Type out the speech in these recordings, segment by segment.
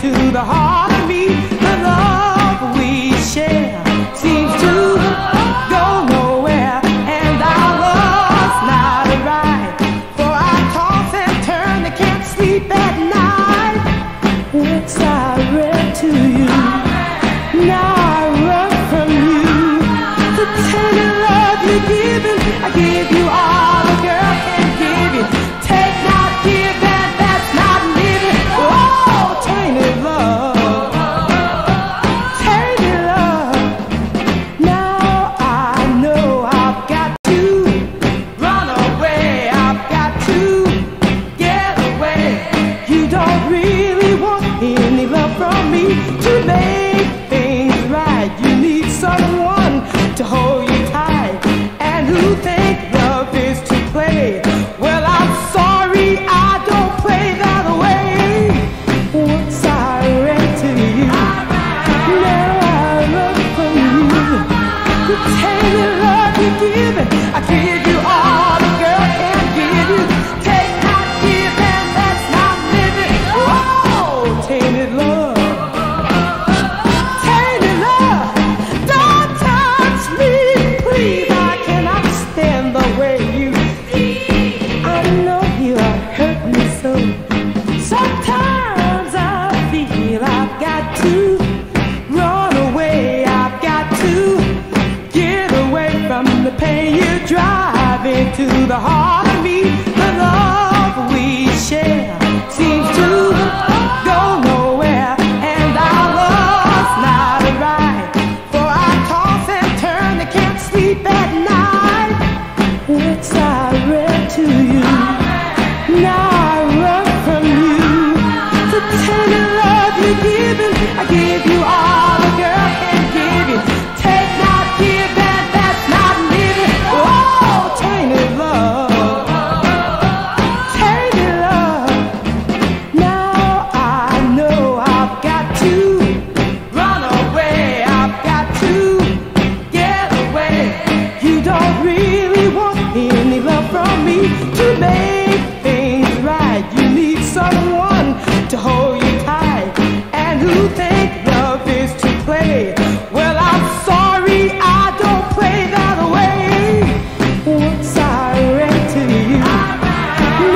to the heart. Tender love you give, I to make things right. You need someone to hold you tight and who think love is to play. Well, I'm sorry I don't play that way. Once I ran to you,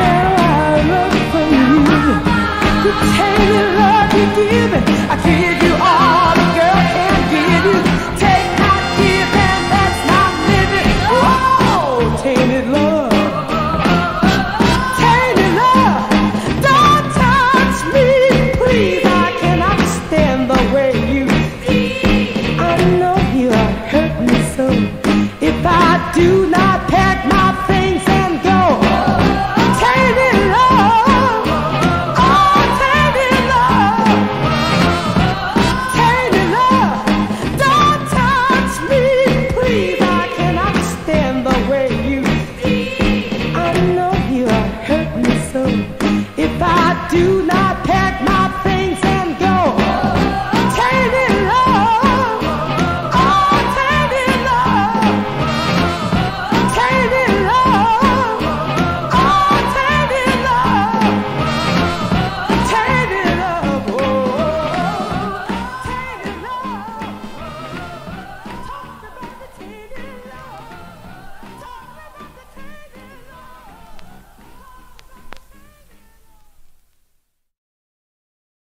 now I run for you. you had my